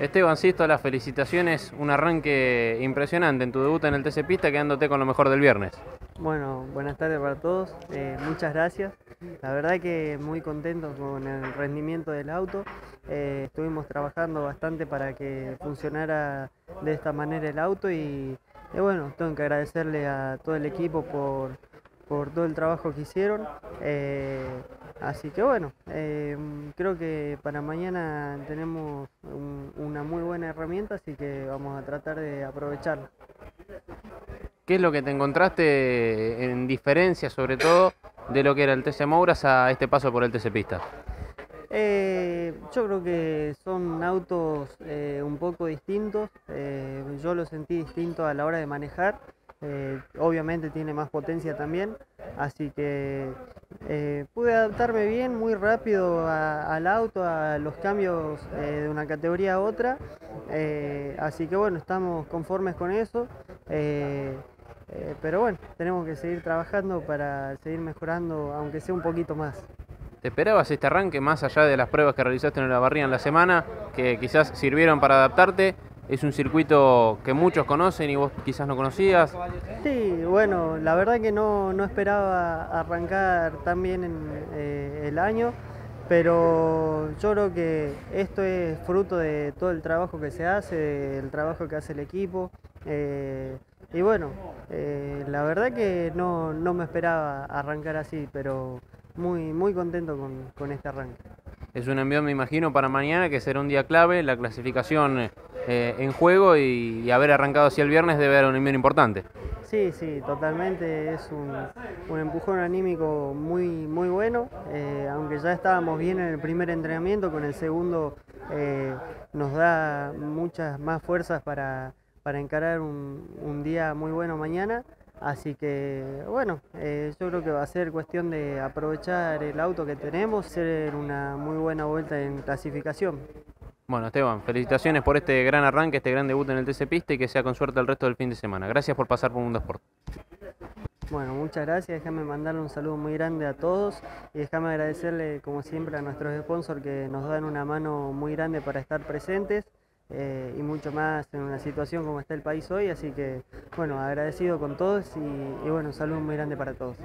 Esteban Sisto, las felicitaciones, un arranque impresionante en tu debut en el TC Pista, quedándote con lo mejor del viernes. Bueno, buenas tardes para todos, eh, muchas gracias. La verdad que muy contento con el rendimiento del auto. Eh, estuvimos trabajando bastante para que funcionara de esta manera el auto y, y bueno, tengo que agradecerle a todo el equipo por, por todo el trabajo que hicieron. Eh, así que bueno, eh, creo que para mañana tenemos un- una muy buena herramienta, así que vamos a tratar de aprovecharla. ¿Qué es lo que te encontraste en diferencia, sobre todo, de lo que era el TC Mouras a este paso por el TC Pista? Eh, yo creo que son autos un poco distintos. yo lo sentí distinto a la hora de manejar. Eh, obviamente tiene más potencia también. Así que eh, pude adaptarme bien, muy rápido al auto, a los cambios eh, de una categoría a otra. así que bueno, estamos conformes con eso. pero bueno, tenemos que seguir trabajando para seguir mejorando, aunque sea un poquito más. ¿Te esperabas este arranque más allá de las pruebas que realizaste en la barría en la semana, que quizás sirvieron para adaptarte? Es un circuito que muchos conocen y vos quizás no conocías. Sí, bueno, la verdad que no, no esperaba arrancar tan bien en eh, el año, pero yo creo que esto es fruto de todo el trabajo que se hace, el trabajo que hace el equipo. eh, y bueno, eh, la verdad que no, no me esperaba arrancar así, pero muy, muy contento con, con este arranque. Es un envío, me imagino, para mañana, que será un día clave, la clasificación eh, en juego y, haber arrancado así el viernes debe dar un envío importante. Sí, sí, totalmente. Es un, empujón anímico muy, muy bueno. eh, aunque ya estábamos bien en el primer entrenamiento, con el segundo eh, nos da muchas más fuerzas para, para encarar un, día muy bueno mañana. Así que bueno, yo creo que va a ser cuestión de aprovechar el auto que tenemos, hacer una muy buena vuelta en clasificación. Bueno, Esteban, felicitaciones por este gran arranque, este gran debut en el TC Pista y que sea con suerte el resto del fin de semana. Gracias por pasar por Mundo Sport. Bueno, muchas gracias. Déjame mandarle un saludo muy grande a todos y déjame agradecerle, como siempre, a nuestros sponsors que nos dan una mano muy grande para estar presentes eh, y mucho más en una situación como está el país hoy. Así que, bueno, agradecido con todos y, y bueno, un saludo muy grande para todos.